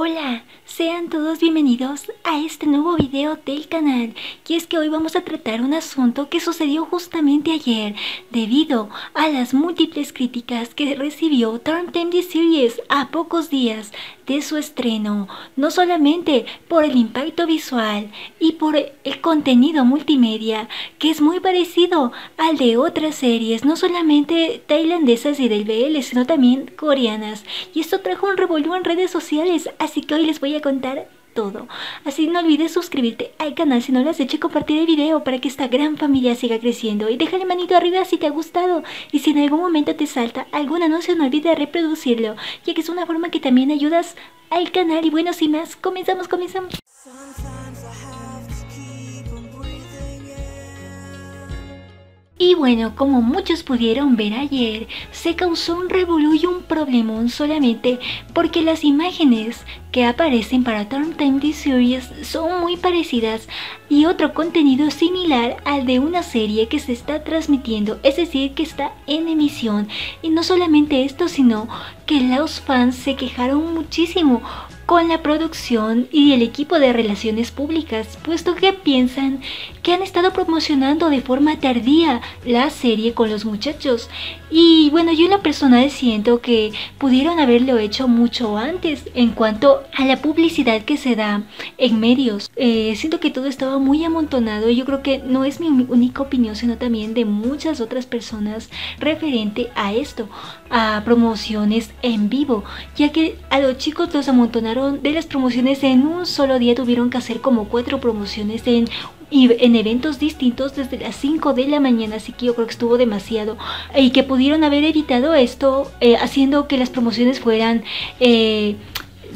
Hola, sean todos bienvenidos a este nuevo video del canal y es que hoy vamos a tratar un asunto que sucedió justamente ayer debido a las múltiples críticas que recibió Turn Time The Series a pocos días de su estreno, no solamente por el impacto visual y por el contenido multimedia que es muy parecido al de otras series, no solamente tailandesas y del BL, sino también coreanas. Y esto trajo un revolú en redes sociales, así que hoy les voy a contar todo. Así no olvides suscribirte al canal si no lo has hecho y compartir el video para que esta gran familia siga creciendo. Y déjale manito arriba si te ha gustado. Y si en algún momento te salta algún anuncio no olvides reproducirlo, ya que es una forma que también ayudas al canal. Y bueno, sin más, comenzamos, comenzamos. Y bueno, como muchos pudieron ver ayer, se causó un revolú y un problemón solamente porque las imágenes que aparecen para Turn Time Series son muy parecidas y otro contenido similar al de una serie que se está transmitiendo, es decir, que está en emisión. Y no solamente esto, sino que los fans se quejaron muchísimo con la producción y el equipo de relaciones públicas, puesto que piensan que han estado promocionando de forma tardía la serie con los muchachos. Y bueno, yo en lo personal siento que pudieron haberlo hecho mucho antes en cuanto a la publicidad que se da en medios. Eh, siento que todo estaba muy amontonado y yo creo que no es mi única opinión, sino también de muchas otras personas referente a esto, a promociones en vivo, ya que a los chicos los amontonaron de las promociones en un solo día tuvieron que hacer como cuatro promociones en en eventos distintos desde las 5 de la mañana, así que yo creo que estuvo demasiado y que pudieron haber evitado esto eh, haciendo que las promociones fueran eh,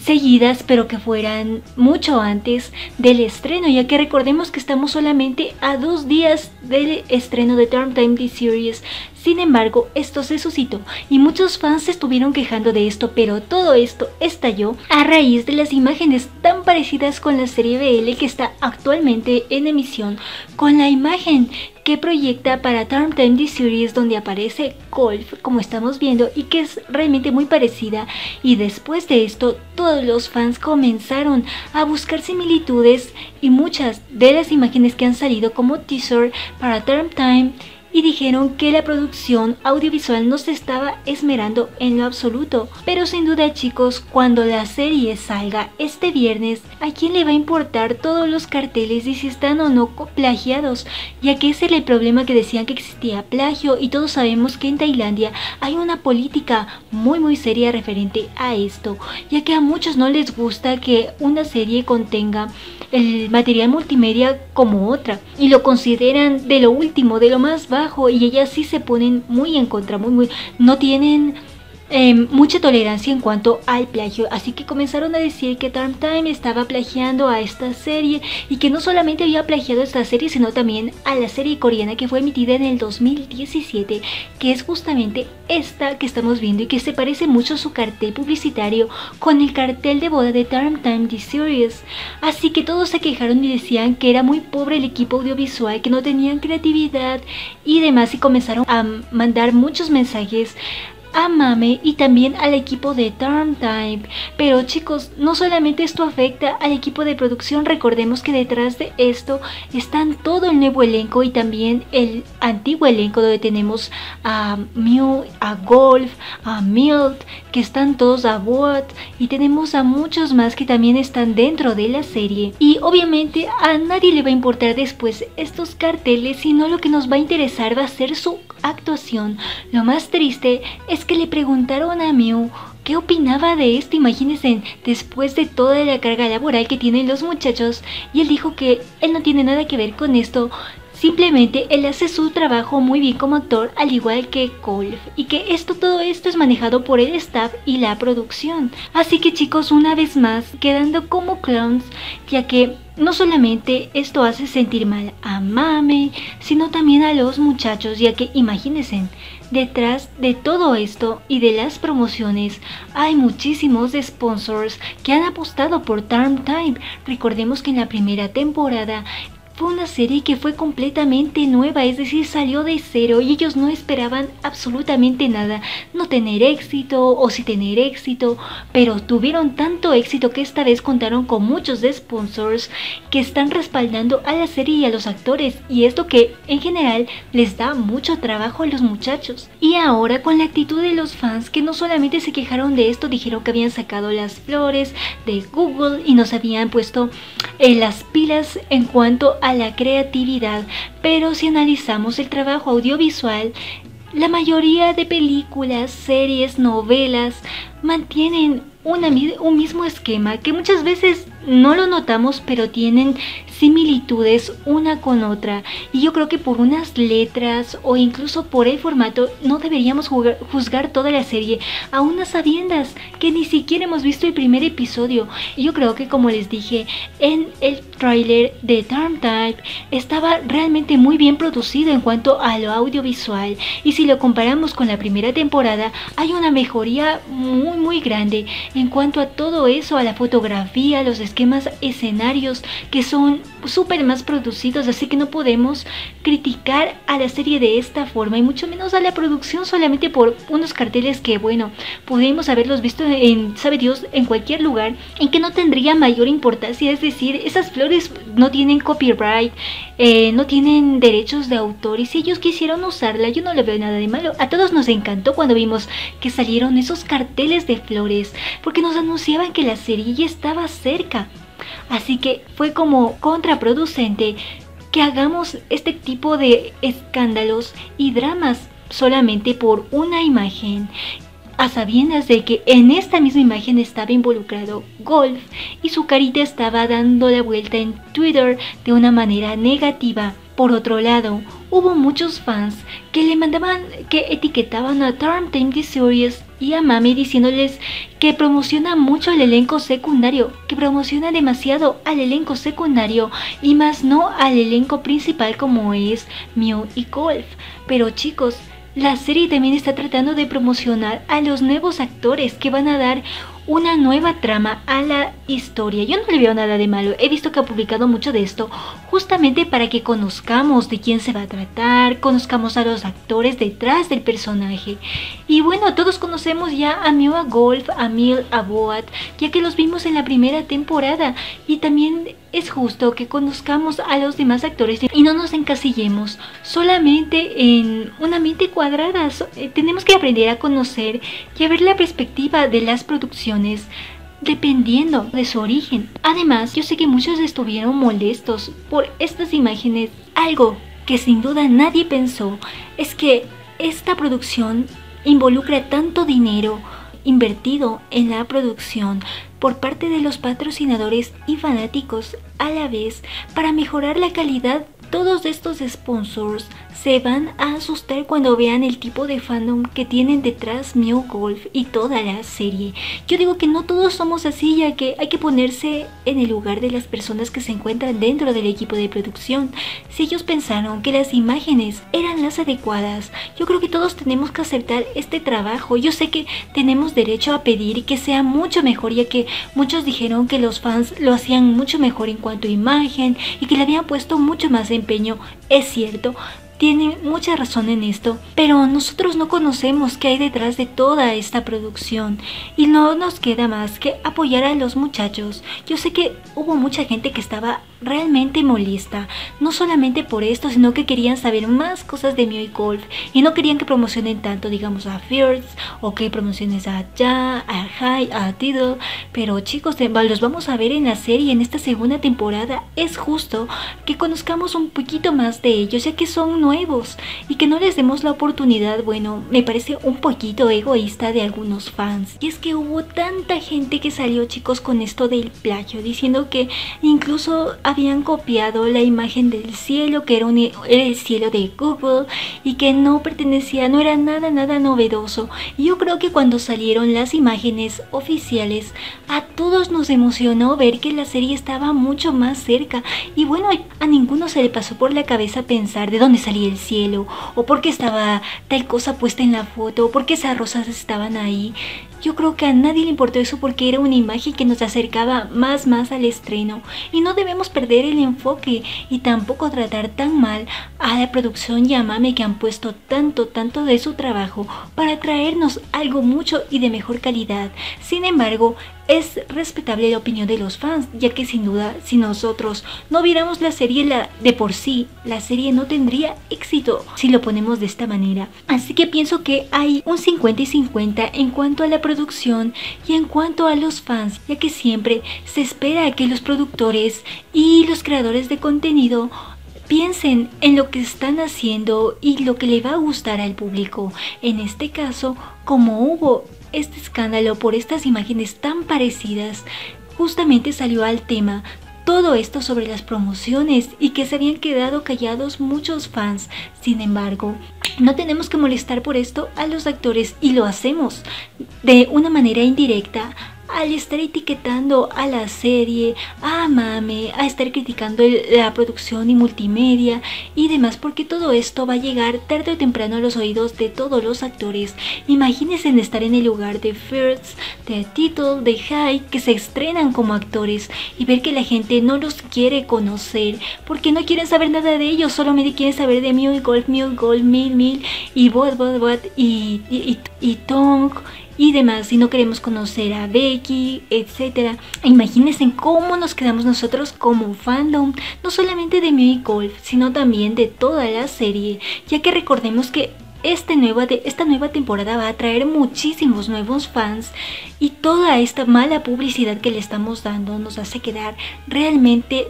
seguidas, pero que fueran mucho antes del estreno, ya que recordemos que estamos solamente a dos días del estreno de Turn Time Series. Sin embargo, esto se suscitó y muchos fans se estuvieron quejando de esto, pero todo esto estalló a raíz de las imágenes tan parecidas con la serie BL que está actualmente en emisión, con la imagen que proyecta para Turn Time Series donde aparece Golf como estamos viendo y que es realmente muy parecida. Y después de esto todos los fans comenzaron a buscar similitudes y muchas de las imágenes que han salido como teaser para Turn Time y dijeron que la producción audiovisual no se estaba esmerando en lo absoluto. Pero sin duda chicos, cuando la serie salga este viernes, ¿a quién le va a importar todos los carteles y si están o no plagiados? Ya que ese era el problema que decían que existía plagio y todos sabemos que en Tailandia hay una política muy muy seria referente a esto, ya que a muchos no les gusta que una serie contenga el material multimedia como otra y lo consideran de lo último, de lo más bajo y ellas sí se ponen muy en contra, muy muy no tienen Em, mucha tolerancia en cuanto al plagio, así que comenzaron a decir que Turn Time estaba plagiando a esta serie y que no solamente había plagiado a esta serie, sino también a la serie coreana que fue emitida en el 2017, que es justamente esta que estamos viendo y que se parece mucho a su cartel publicitario con el cartel de boda de Turn Time The Series. Así que todos se quejaron y decían que era muy pobre el equipo audiovisual, que no tenían creatividad y demás y comenzaron a mandar muchos mensajes a Mame y también al equipo de Turn Time. Pero chicos, no solamente esto afecta al equipo de producción, recordemos que detrás de esto están todo el nuevo elenco y también el antiguo elenco donde tenemos a Mew, a Golf, a Milt, que están todos a Bot y tenemos a muchos más que también están dentro de la serie. Y obviamente a nadie le va a importar después estos carteles, sino lo que nos va a interesar va a ser su actuación. Lo más triste es que le preguntaron a Mew qué opinaba de esto, imagínense, después de toda la carga laboral que tienen los muchachos, y él dijo que él no tiene nada que ver con esto, Simplemente él hace su trabajo muy bien como actor, al igual que Colf, y que esto, todo esto es manejado por el staff y la producción. Así que chicos, una vez más, quedando como clowns, ya que no solamente esto hace sentir mal a Mame, sino también a los muchachos, ya que imagínense, detrás de todo esto y de las promociones hay muchísimos sponsors que han apostado por Time Time. Recordemos que en la primera temporada fue una serie que fue completamente nueva, es decir, salió de cero y ellos no esperaban absolutamente nada, no tener éxito o si tener éxito, pero tuvieron tanto éxito que esta vez contaron con muchos sponsors que están respaldando a la serie y a los actores y esto que en general les da mucho trabajo a los muchachos. Y ahora con la actitud de los fans que no solamente se quejaron de esto, dijeron que habían sacado las flores de Google y nos habían puesto en las pilas en cuanto a la creatividad, pero si analizamos el trabajo audiovisual, la mayoría de películas, series, novelas mantienen un mismo esquema que muchas veces no lo notamos pero tienen similitudes una con otra. Y yo creo que por unas letras o incluso por el formato no deberíamos juzgar toda la serie a unas sabiendas que ni siquiera hemos visto el primer episodio. Y yo creo que como les dije en el tráiler de Term Type estaba realmente muy bien producido en cuanto a lo audiovisual. Y si lo comparamos con la primera temporada hay una mejoría muy muy grande en cuanto a todo eso, a la fotografía, los esquemas escenarios que son súper más producidos, así que no podemos criticar a la serie de esta forma y mucho menos a la producción solamente por unos carteles que, bueno, pudimos haberlos visto en, sabe Dios, en cualquier lugar en que no tendría mayor importancia, es decir, esas flores no tienen copyright, eh, no tienen derechos de autor y si ellos quisieron usarla, yo no le veo nada de malo. A todos nos encantó cuando vimos que salieron esos carteles de flores, porque nos anunciaban que la serie ya estaba cerca. Así que fue como contraproducente que hagamos este tipo de escándalos y dramas solamente por una imagen a sabiendas de que en esta misma imagen estaba involucrado Golf y su carita estaba dando la vuelta en Twitter de una manera negativa. Por otro lado, hubo muchos fans que le mandaban, que etiquetaban a Term Time Series y a Mami diciéndoles que promociona mucho el elenco secundario, que promociona demasiado al elenco secundario y más no al elenco principal como es Mew y Golf. Pero chicos, la serie también está tratando de promocionar a los nuevos actores que van a dar una nueva trama a la historia. Yo no le veo nada de malo, he visto que ha publicado mucho de esto justamente para que conozcamos de quién se va a tratar, conozcamos a los actores detrás del personaje. Y bueno, todos conocemos ya a Mia Golf, a Mil, a Boat, ya que los vimos en la primera temporada y también es justo que conozcamos a los demás actores y no nos encasillemos solamente en una mente cuadrada. Eh, tenemos que aprender a conocer y a ver la perspectiva de las producciones dependiendo de su origen. Además, yo sé que muchos estuvieron molestos por estas imágenes. Algo que sin duda nadie pensó es que esta producción involucra tanto dinero invertido en la producción por parte de los patrocinadores y fanáticos a la vez para mejorar la calidad todos estos sponsors se van a asustar cuando vean el tipo de fandom que tienen detrás Mew Golf y toda la serie. Yo digo que no todos somos así ya que hay que ponerse en el lugar de las personas que se encuentran dentro del equipo de producción. Si ellos pensaron que las imágenes eran las adecuadas, yo creo que todos tenemos que aceptar este trabajo. Yo sé que tenemos derecho a pedir que sea mucho mejor ya que muchos dijeron que los fans lo hacían mucho mejor en cuanto a imagen y que le habían puesto mucho más en es cierto, tiene mucha razón en esto, pero nosotros no conocemos qué hay detrás de toda esta producción y no nos queda más que apoyar a los muchachos. Yo sé que hubo mucha gente que estaba realmente molesta, no solamente por esto, sino que querían saber más cosas de Mew y Golf y no querían que promocionen tanto, digamos, a Fierce o que promociones a Ja, a High, a Tiddle, pero chicos, los vamos a ver en la serie en esta segunda temporada. Es justo que conozcamos un poquito más de ellos, ya que son nuevos y que no les demos la oportunidad, bueno, me parece un poquito egoísta de algunos fans. Y es que hubo tanta gente que salió chicos con esto del plagio, diciendo que incluso habían copiado la imagen del cielo, que era, el cielo de Google y que no pertenecía, no era nada, nada novedoso. Y yo creo que cuando salieron las imágenes oficiales, a todos nos emocionó ver que la serie estaba mucho más cerca. Y bueno, a ninguno se le pasó por la cabeza pensar de dónde salía el cielo, o por qué estaba tal cosa puesta en la foto, o por qué esas rosas estaban ahí. Yo creo que a nadie le importó eso porque era una imagen que nos acercaba más más al estreno y no debemos perder el enfoque y tampoco tratar tan mal a la producción Yamame que han puesto tanto tanto de su trabajo para traernos algo mucho y de mejor calidad. Sin embargo, es respetable la opinión de los fans, ya que sin duda, si nosotros no viéramos la serie la, de por sí, la serie no tendría éxito si lo ponemos de esta manera. Así que pienso que hay un 50 y 50 en cuanto a la producción y en cuanto a los fans, ya que siempre se espera que los productores y los creadores de contenido piensen en lo que están haciendo y lo que le va a gustar al público. En este caso, como hubo este escándalo por estas imágenes tan parecidas, justamente salió al tema todo esto sobre las promociones y que se habían quedado callados muchos fans. Sin embargo, no tenemos que molestar por esto a los actores y lo hacemos de una manera indirecta al estar etiquetando a la serie, a Mame, a estar criticando la producción y multimedia y demás, porque todo esto va a llegar tarde o temprano a los oídos de todos los actores. Imagínense en estar en el lugar de First, de Title, de High, que se estrenan como actores y ver que la gente no los quiere conocer porque no quieren saber nada de ellos, solamente quieren saber de Mule Golf, Mule Golf, Mil Mil y Bot Bot Bot y, y, y, y Tonk y demás, si no queremos conocer a Becky, etc. Imagínense cómo nos quedamos nosotros como fandom, no solamente de Music Golf, sino también de toda la serie, ya que recordemos que este nueva esta nueva temporada va a traer muchísimos nuevos fans y toda esta mala publicidad que le estamos dando nos hace quedar realmente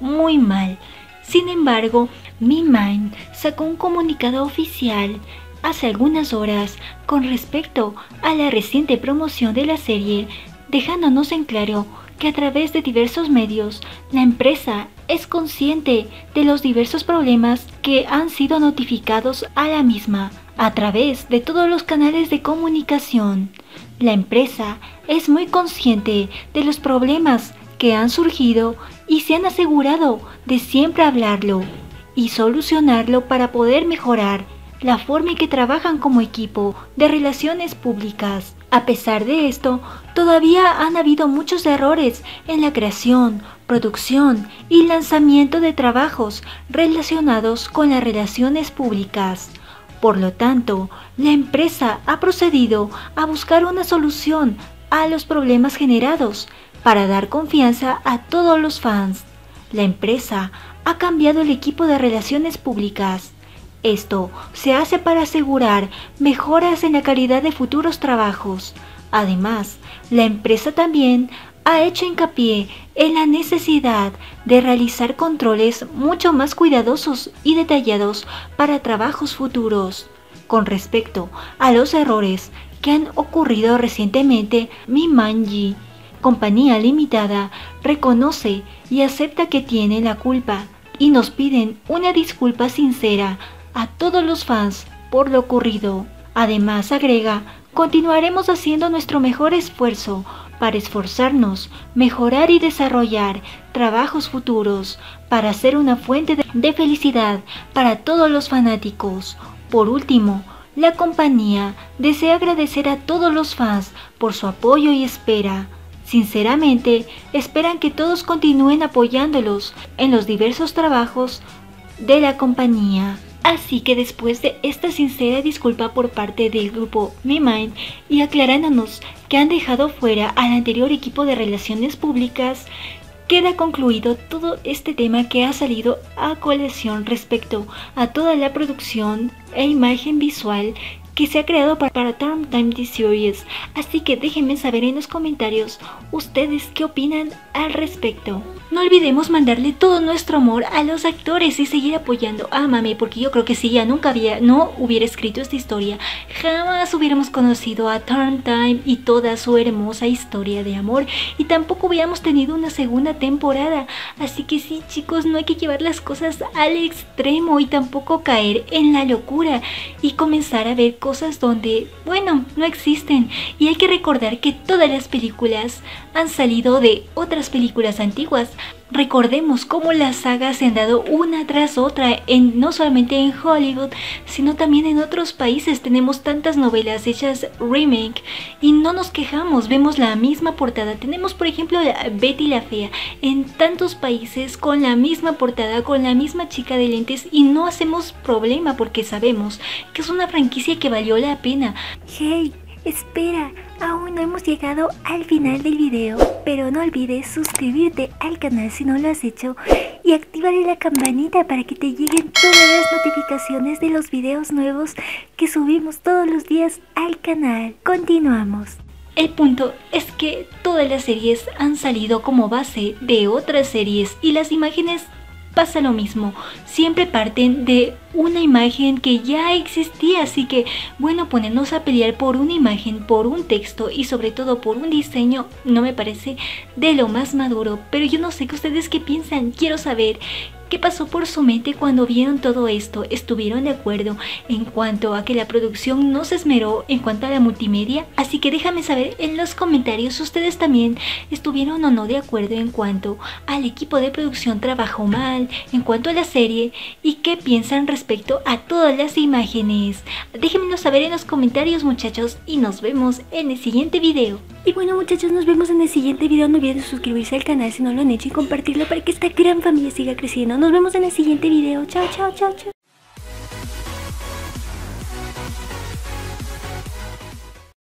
muy mal. Sin embargo, Mi Mind sacó un comunicado oficial hace algunas horas con respecto a la reciente promoción de la serie, dejándonos en claro que a través de diversos medios la empresa es consciente de los diversos problemas que han sido notificados a la misma a través de todos los canales de comunicación. La empresa es muy consciente de los problemas que han surgido y se han asegurado de siempre hablarlo y solucionarlo para poder mejorar la forma en que trabajan como equipo de relaciones públicas. A pesar de esto, todavía han habido muchos errores en la creación, producción y lanzamiento de trabajos relacionados con las relaciones públicas. Por lo tanto, la empresa ha procedido a buscar una solución a los problemas generados para dar confianza a todos los fans. La empresa ha cambiado el equipo de relaciones públicas esto se hace para asegurar mejoras en la calidad de futuros trabajos. Además, la empresa también ha hecho hincapié en la necesidad de realizar controles mucho más cuidadosos y detallados para trabajos futuros. Con respecto a los errores que han ocurrido recientemente, Mimanji, compañía limitada, reconoce y acepta que tiene la culpa y nos piden una disculpa sincera a todos los fans por lo ocurrido. Además, agrega, continuaremos haciendo nuestro mejor esfuerzo para esforzarnos, mejorar y desarrollar trabajos futuros para ser una fuente de felicidad para todos los fanáticos. Por último, la compañía desea agradecer a todos los fans por su apoyo y espera. Sinceramente, esperan que todos continúen apoyándolos en los diversos trabajos de la compañía. Así que después de esta sincera disculpa por parte del grupo Me Mind y aclarándonos que han dejado fuera al anterior equipo de relaciones públicas, queda concluido todo este tema que ha salido a colección respecto a toda la producción e imagen visual que se ha creado para, para Time The Series. Así que déjenme saber en los comentarios ustedes qué opinan al respecto. No olvidemos mandarle todo nuestro amor a los actores y seguir apoyando a Mami porque yo creo que si ella nunca había, no hubiera escrito esta historia, jamás hubiéramos conocido a Turn Time y toda su hermosa historia de amor y tampoco hubiéramos tenido una segunda temporada. Así que sí chicos, no hay que llevar las cosas al extremo y tampoco caer en la locura y comenzar a ver cosas donde, bueno, no existen. Y hay que recordar que todas las películas han salido de otras películas antiguas Recordemos cómo las sagas se han dado una tras otra, en, no solamente en Hollywood, sino también en otros países. Tenemos tantas novelas hechas remake y no nos quejamos, vemos la misma portada. Tenemos por ejemplo Betty la Fea en tantos países con la misma portada, con la misma chica de lentes y no hacemos problema porque sabemos que es una franquicia que valió la pena. Hey, espera, Aún no hemos llegado al final del video, pero no olvides suscribirte al canal si no lo has hecho y activar la campanita para que te lleguen todas las notificaciones de los videos nuevos que subimos todos los días al canal. Continuamos. El punto es que todas las series han salido como base de otras series y las imágenes pasa lo mismo. Siempre parten de una imagen que ya existía, así que bueno, ponernos a pelear por una imagen, por un texto y sobre todo por un diseño no me parece de lo más maduro, pero yo no sé qué ustedes qué piensan, quiero saber ¿Qué pasó por su mente cuando vieron todo esto? ¿Estuvieron de acuerdo en cuanto a que la producción no se esmeró en cuanto a la multimedia? Así que déjame saber en los comentarios ustedes también estuvieron o no de acuerdo en cuanto al equipo de producción trabajó mal, en cuanto a la serie y qué piensan respecto a todas las imágenes. Déjenmelo saber en los comentarios muchachos y nos vemos en el siguiente video. Y bueno muchachos, nos vemos en el siguiente video. No olviden suscribirse al canal si no lo han hecho y compartirlo para que esta gran familia siga creciendo. Nos vemos en el siguiente video. Chao, chao, chao, chao.